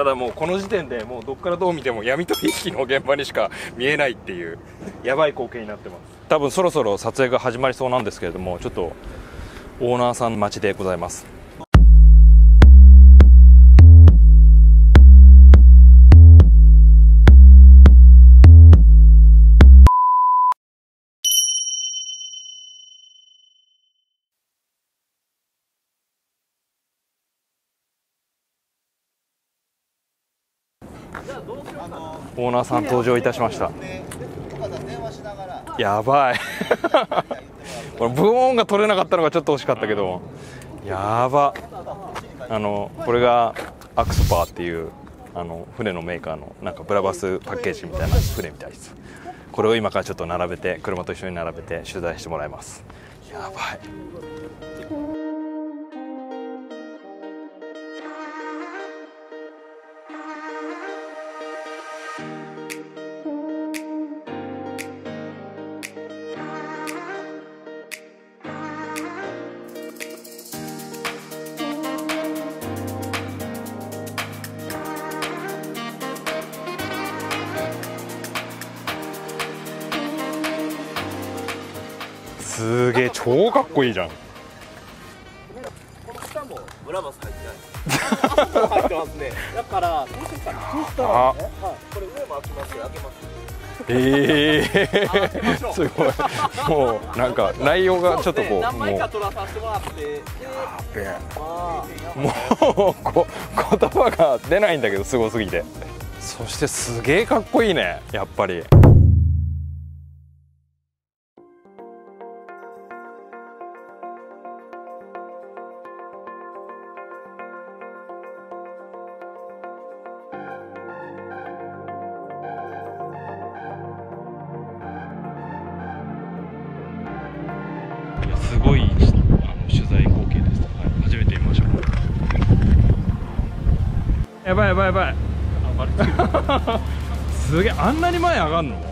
ただもうこの時点でもうどっからどう見ても闇取引の現場にしか見えないっていう。やばい光景になってます。多分そろそろ撮影が始まりそうなんですけれどもちょっとオーナーさん待ちでございますオーナーさん登場いたしました。やばい。これブーンが取れなかったのがちょっと惜しかったけど。やば。あのこれがアクスパーっていうあの船のメーカーのなんかブラバスパッケージみたいな船みたいですこれを今からちょっと並べて車と一緒に並べて取材してもらいます。やばい。すげえ超かっこいいじゃん。この下もブラバス入ってない。入ってますねだからどうしたらね、はい、これ上も開きますよ開けますええー、すごい。もうなんか内容がちょっとこう何枚もう。か撮らさせてもらって。でまもうこ 言葉が出ないんだけどすごすぎて。そしてすげえかっこいいねやっぱり取材光景です、はい、初めて見ましょう。やばいやばいやばい。すげえあんなに前上がんの？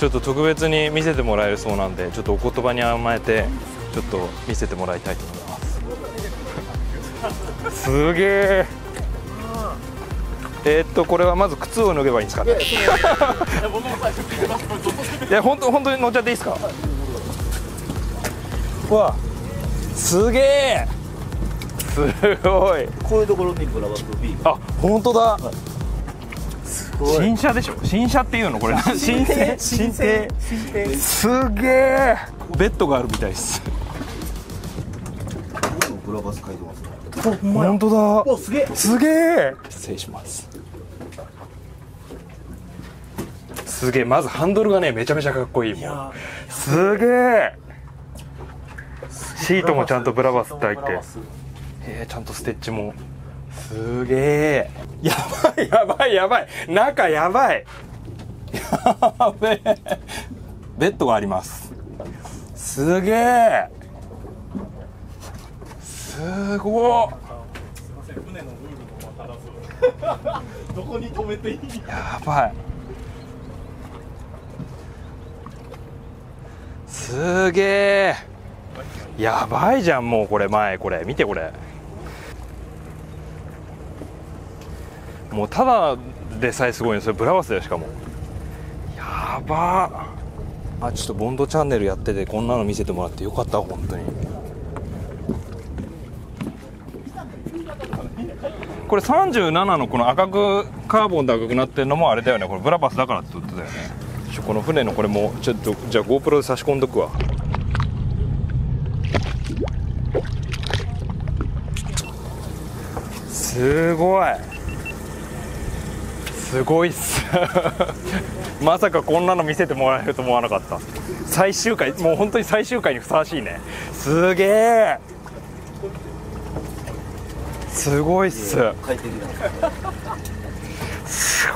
ちょっと特別に見せてもらえるそうなんでちょっとお言葉に甘えてちょっと見せてもらいたいと思います。すげえ。えーっとこれはまず靴を脱げばいいんですかね？いや 本当本当に乗っちゃっていいですか？うわすげえ。すごい。こういうところにブラバス B あ本当だ。すごい新車でしょ？新車っていうの？これ。新製新製新品すげえ。ベッドがあるみたいです。ブラバス書いてますね。本当だ。おすげえ。すげえ。失礼します。すげえ。まずハンドルがねめちゃめちゃかっこいいもうすげえ。シートもちゃんとブラバスって入って。えー、ちゃんとステッチもすげえ。やばいやばいやばい。中やばい。やべえ。ベッドがあります。すげえ。すごっ。船のルールも分からず。どこに止めていいやばい。すげえ。やばいじゃんもうこれ。前これ。見てこれもうただでさえすごいのそれブラバスだよしかも。やばあちょっとボンドチャンネルやっててこんなの見せてもらってよかった本当に。これ37のこの赤くカーボンで赤くなってるのもあれだよね。これブラバスだからってことだよね。ちょこの船のこれもちょっとじゃあ GoPro で差し込んどくわ。すごい。すごいっす。まさかこんなの見せてもらえると思わなかった。最終回もう本当に最終回にふさわしいね。すげえ。すごいっす。快適なんです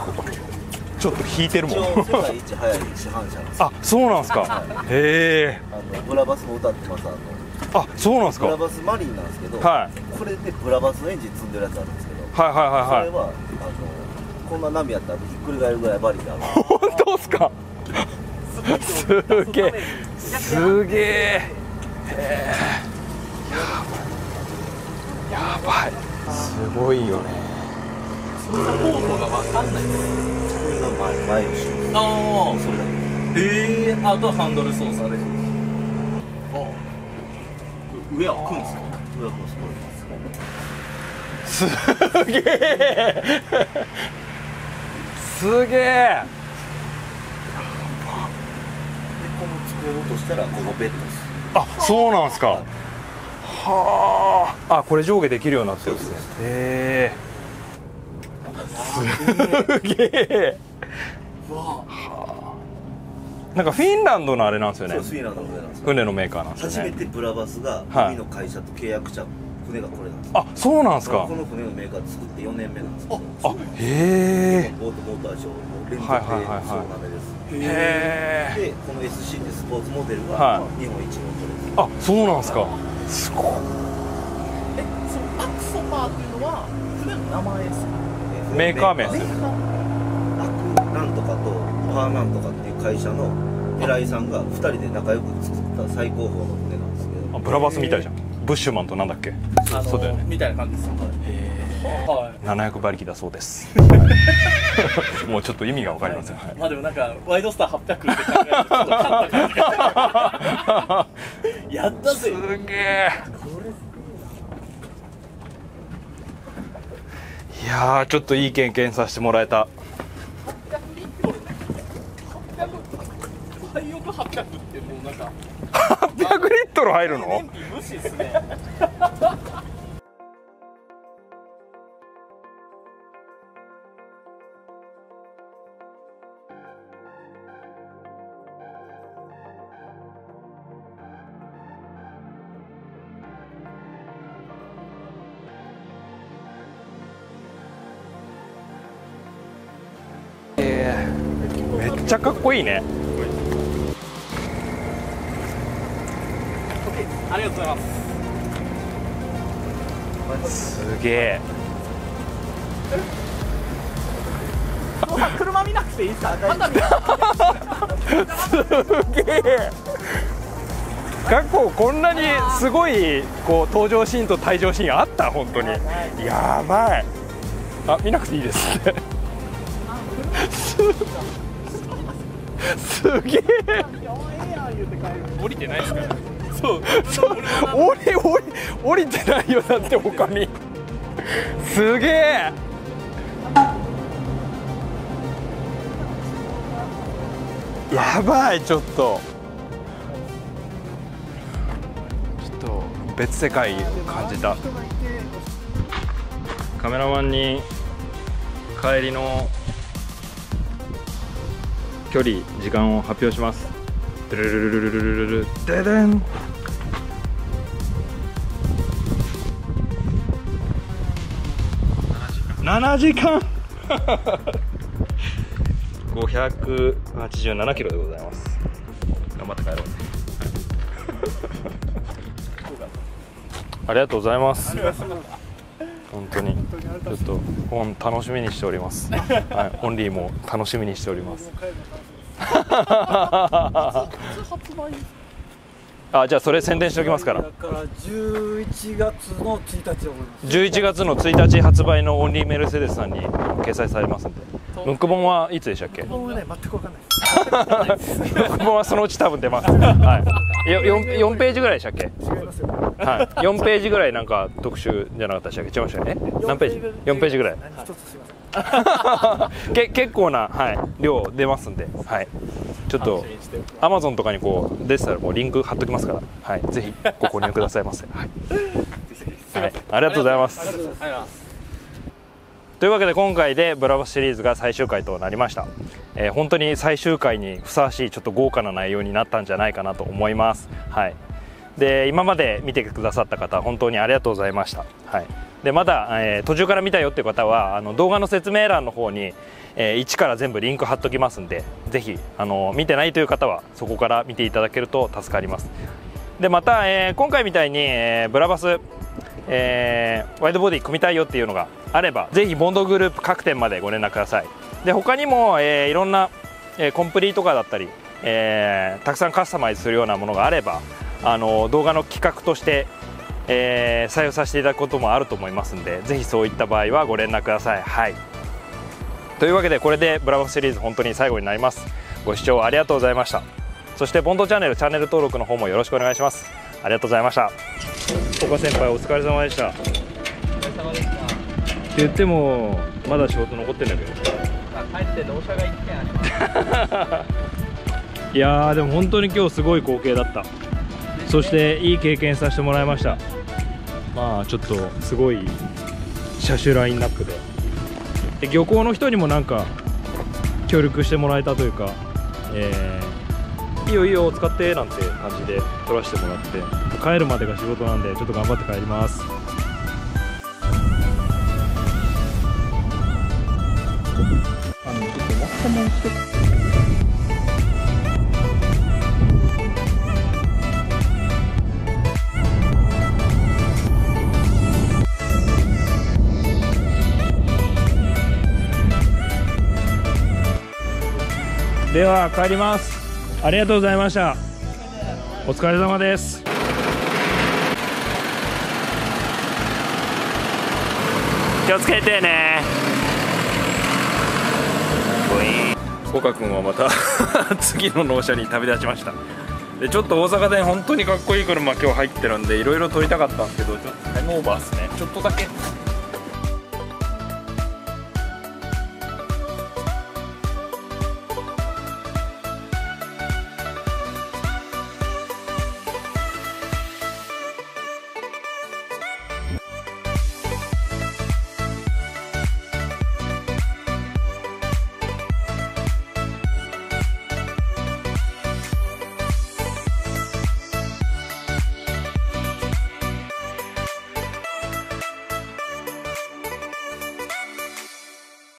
ちょっと引いてるもん。一応世界一早い市販車あそうなんすか。へえ。あのブラバスも歌ってますあの。あそうなんすか。ブラバスマリンなんですけど、はい。これでブラバスのエンジン積んでるやつあるんですけど、はいはいはいはい。それはあのこんな波やったらひっくり返るぐらいバリである。本当っすか？すげえ。すげえ。へえやばい。すごいよね。これが前前後ろあそれだ。けええあとはハンドル操作で。あ上は開くんですか？上はこうす。ごいすげえすげえ。でこの机を落としたらここベッドです。あそうなんすか。はあ。あこれ上下できるようになってるんですね。へえ。すげえ。はあ。なんかフィンランドのあれなんですよね。そうスイーランドの船なんですよ。船のメーカーなんですよね。初めてブラバスがはい。海の会社と契約した船がこれなんですあそうなんですか。この船のメーカーで作って4年目なんですけど。あへボートモーターショーの連続ではいはい。はいはいそうなめですえへえ。でこの SC ってスポーツモデルはが日本一のこれですあそうなんですか。すごいえそのアクソパーっていうのは船の名前ですか？メーカー名。ですよアクなんとかとパーなんとかっていう会社の偉いさんが2人で仲良く作った最高峰の船なんですけど。あブラバスみたいじゃんブッシュマンとなんだっけ？そうだよね。みたいな感じですよ。はい。700馬力だそうです。もうちょっと意味が分かりません、はい。まあでもなんかワイドスター800って考えるとちょっと勝った感じがやったぜ。すげえいやーちょっといい経験させてもらえた。廃屋800ってもうなんか。800リットル入るの？燃費無視っすね。めっちゃかっこいいね。ありがとうございます。すげえ。車見なくていいですか？すげえ。過去こんなにすごいこう登場シーンと退場シーンあった？本当に。やばいあ見なくていいですすすげえ。降りてないですかそうそう降り降り降りてないよだって他に。すげえ。やばいちょっと。ちょっと別世界を感じた。カメラマンに帰りの距離時間を発表します。ルルルルルルルルルデデン7時間。587キロでございます。頑張って帰ろうね。ありがとうございます。本当に。ちょっと本楽しみにしております。はい。オンリーも楽しみにしております あじゃあそれ宣伝しておきますから。だから11月の1日を思います。11月の1日発売のオンリーメルセデスさんに掲載されますんで。ムック本はいつでしたっけ？ム僕はね全く分かんない。ですック本はそのうち多分出ます。はい。よ 4, 4ページぐらいでしたっけ？違いますよ。はい。4ページぐらいなんか特集じゃなかったでしたっけ？違いましたよね。何ページ？4ページぐらい。何一つすいけ 結構な、はい、量出ますんで、はい、ちょっとアマゾンとかにこう出てたらもうリンク貼っときますから、はい、ぜひご購入くださいませ、はい。はい、ありがとうございます。というわけで今回でブラバスシリーズが最終回となりました、えー本当に最終回にふさわしいちょっと豪華な内容になったんじゃないかなと思います。はい。で今まで見てくださった方本当にありがとうございました、はい、でまだ、えー途中から見たよっていう方はあの動画の説明欄の方に、えー一から全部リンク貼っときますんでぜひあの見てないという方はそこから見ていただけると助かります。でまた、えー今回みたいに、えーブラバス、えーワイドボディ組みたいよっていうのがあればぜひボンドグループ各店までご連絡ください。で他にも、えーいろんな、えーコンプリートカーだったり、えーたくさんカスタマイズするようなものがあればあの動画の企画として、えー採用させていただくこともあると思いますんでぜひそういった場合はご連絡ください。はい。というわけでこれでブラボーシリーズ本当に最後になります。ご視聴ありがとうございました。そしてボンドチャンネルチャンネル登録の方もよろしくお願いします。ありがとうございました。岡先輩お疲れ様でした。お疲れ様でした。って言ってもまだ仕事残ってんだけど。帰って納車が1件あります。いやーでも本当に今日すごい光景だったそしていい経験させてもらいました。まあちょっとすごい車種ラインナップで。で漁港の人にもなんか協力してもらえたというか、えーいいよいいよ使ってなんて感じで撮らせてもらって。帰るまでが仕事なんでちょっと頑張って帰ります。あのちょっとでは帰ります。ありがとうございました。お疲れ様です。気をつけてね。岡君はまた 次の納車に旅立ちました。でちょっと大阪で本当にかっこいい車今日入ってるんでいろいろ撮りたかったんですけどちょっとタイムオーバーですね。ちょっとだけ